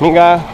应该。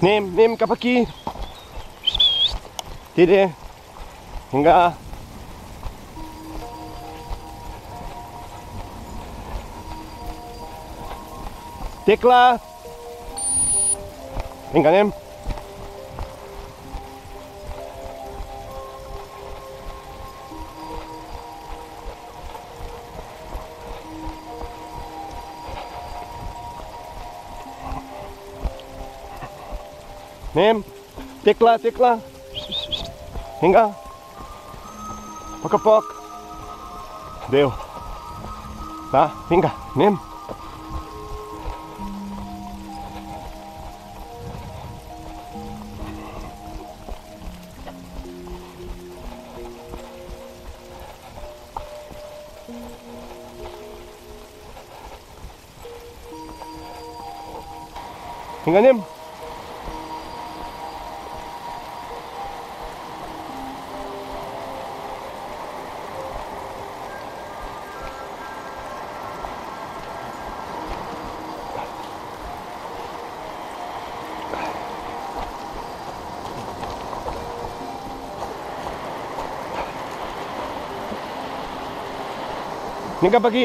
Nehm, nehm, Kapaki. Tede. Hingga. Tekla. Hingga nehm. Nem. Tecla, tecla. Vem cá. a poca. Deu. Tá? Vem cá. Nem. Enganemos? Anem cap aquí.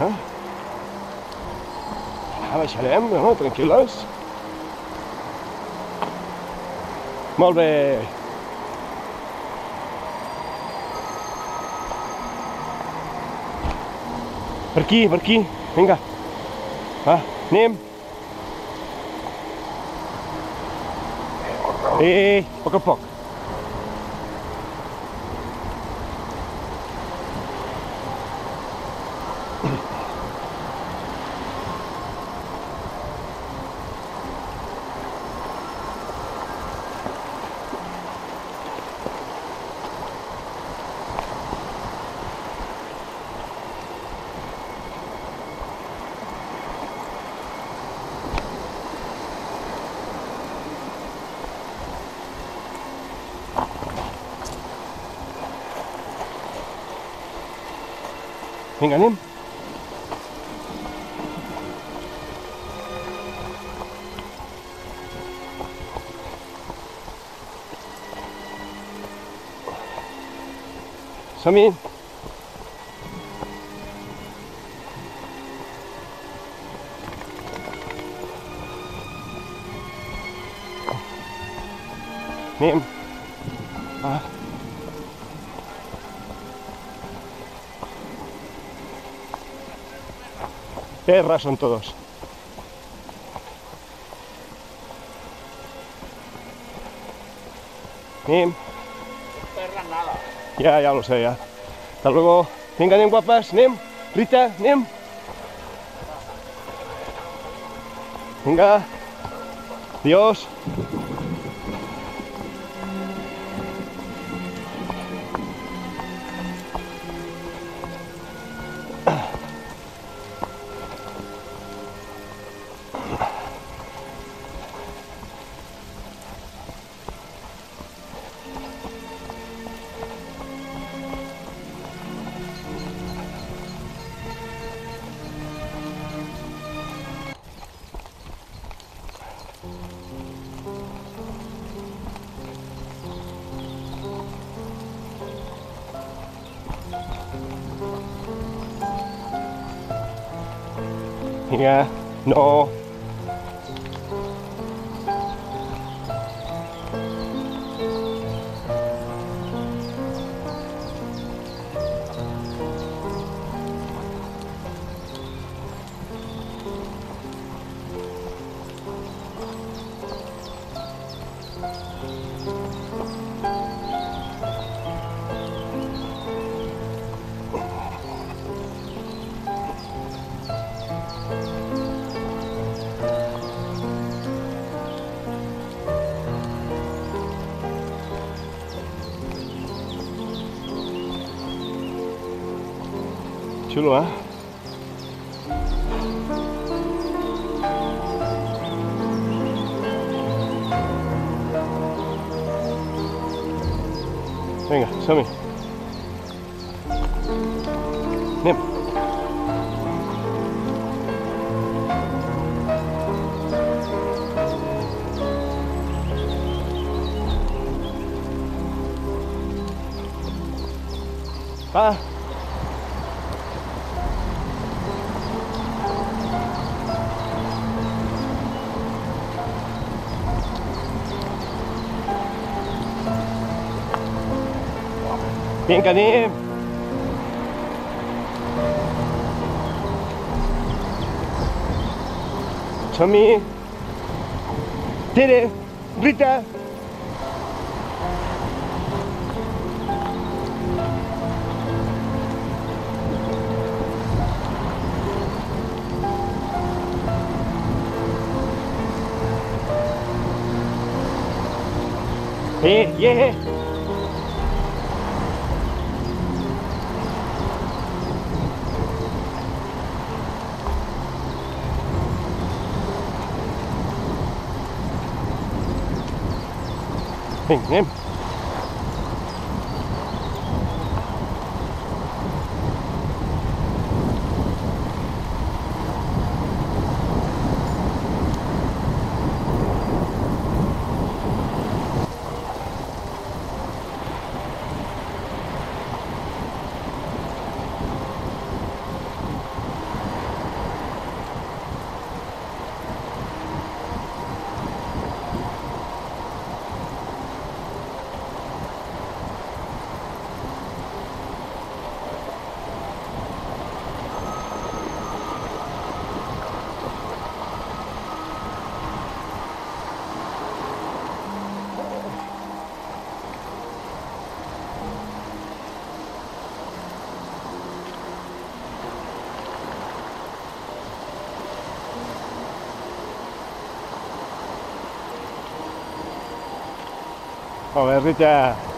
Ah, ah baixarem, no? tranquil·les. Molt bé. Per aquí, per aquí. Venga. Va, nimm. Ey, Bock auf Bock. hinganim Samin Name Perra son todos. Nim. nada. Ya, ya lo sé, ya. Hasta luego. Venga, Nim, guapas. Nim. Rita, Nim. Venga. Dios. yeah, no chulo, ¿eh? Ah. Venga, Sammy. Bien. Ah. v i n c a d i m t o m m Tere! Brita! Hey, yeah! Pink name. Joder, Richard.